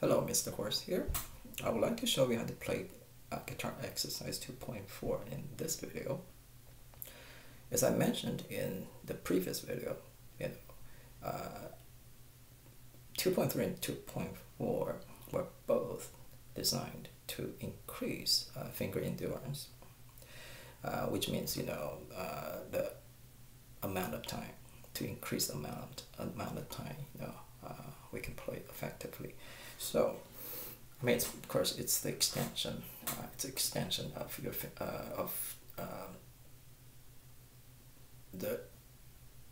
Hello, Mr. Horse here. I would like to show you how to play uh, guitar exercise 2.4 in this video. As I mentioned in the previous video, you know, uh, 2.3 and 2.4 were both designed to increase uh, finger endurance, uh, which means you know uh, the amount of time to increase the amount amount of time you know uh, we can play effectively. So, I mean, of course, it's the extension. Uh, it's extension of your uh, of um, the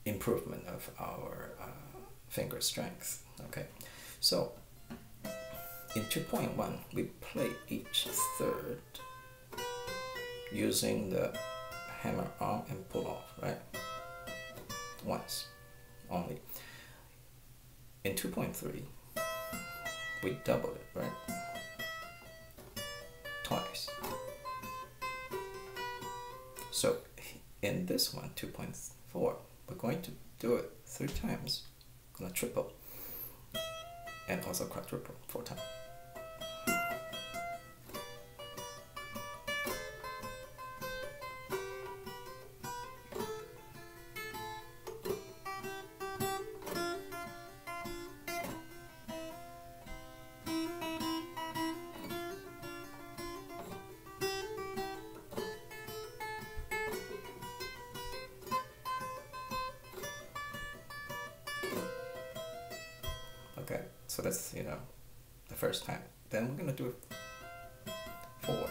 improvement of our uh, finger strength. Okay, so in two point one, we play each third using the hammer on and pull off, right? Once only. In 2.3, we double it, right? Twice. So in this one, 2.4, we're going to do it three times, gonna triple, and also quadruple four times. So that's, you know, the first time. Then we're gonna do it four.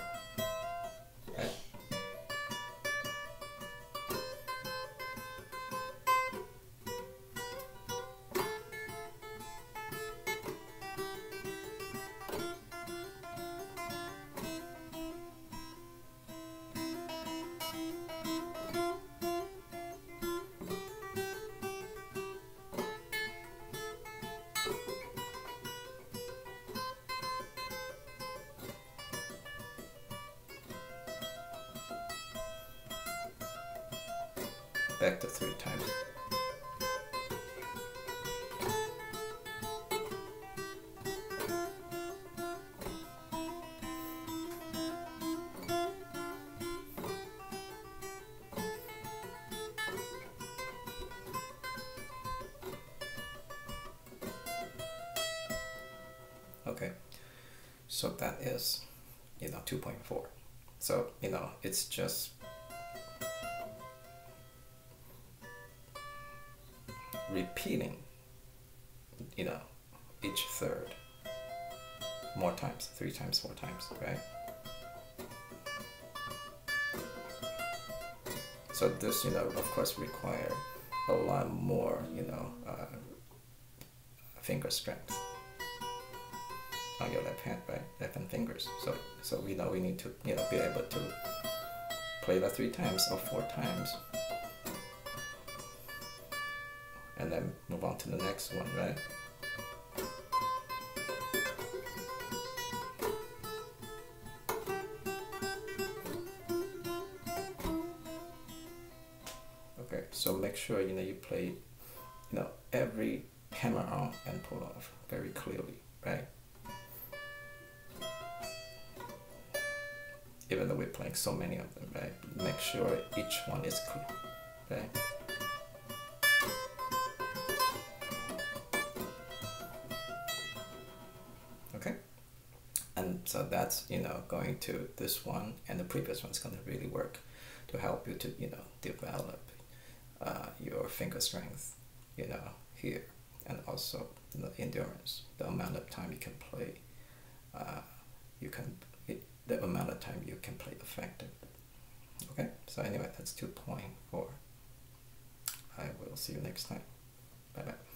Back to three times. Okay, so that is, you know, 2.4. So, you know, it's just repeating, you know, each third more times, three times, four times, right? So this, you know, of course require a lot more, you know, uh, finger strength on your left hand, right? Left hand fingers. So, so we know we need to, you know, be able to play that three times or four times and then move on to the next one, right? Okay, so make sure you know you play, you know, every hammer on and pull off very clearly, right? Even though we're playing so many of them, right? Make sure each one is clear, right? And so that's you know going to this one and the previous one's going to really work to help you to you know develop uh, your finger strength you know here and also the endurance the amount of time you can play uh, you can it, the amount of time you can play effective. Okay? So anyway that's 2.4 I will see you next time. Bye bye